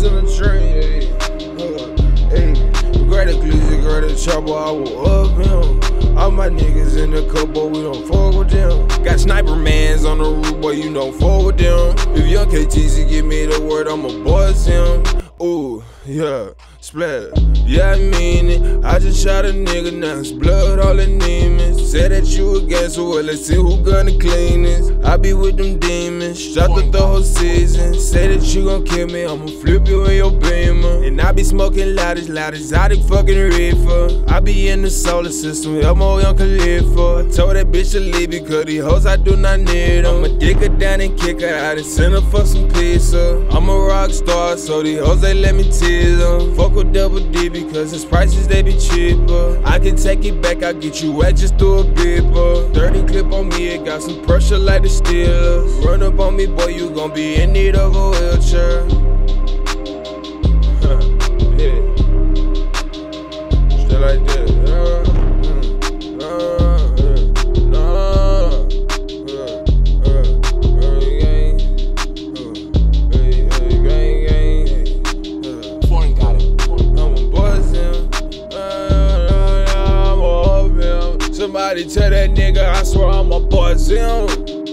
niggas in the train. Hey, grab the glizzy, grab the chopper, I will up him. All my niggas in the cup, boy, we don't fuck with them. Got sniper mans on the roof, boy, you don't fuck with them. If young KTZ give me the word, I'ma bust him. Ooh, yeah, splat. Yeah, I mean it. I just shot a nigga, now it's blood all demons. Said that you against, so well, let's see who gonna clean this. I be with them demons, shot the, the whole season. Say that you gon' kill me, I'ma flip you in your beamer. And I be smoking loud as loud as fucking reefer. I be in the solar system, Elmo Young Khalifa. I told that bitch to leave because these hoes I do not need them. I'ma dick her down and kick her out and send her for some pizza. I'm a rock star, so these hoes they let me tease them. Fuck with double D because his prices they be cheaper. I can take it back, I get you wet just through a beeper. 30 clip on me, it got some pressure like the Steelers. Run up on me, boy, you gon' be in need of a wheelchair. Huh, yeah. Like that. Uh, uh, Tell that nigga, I swear I'ma bust him.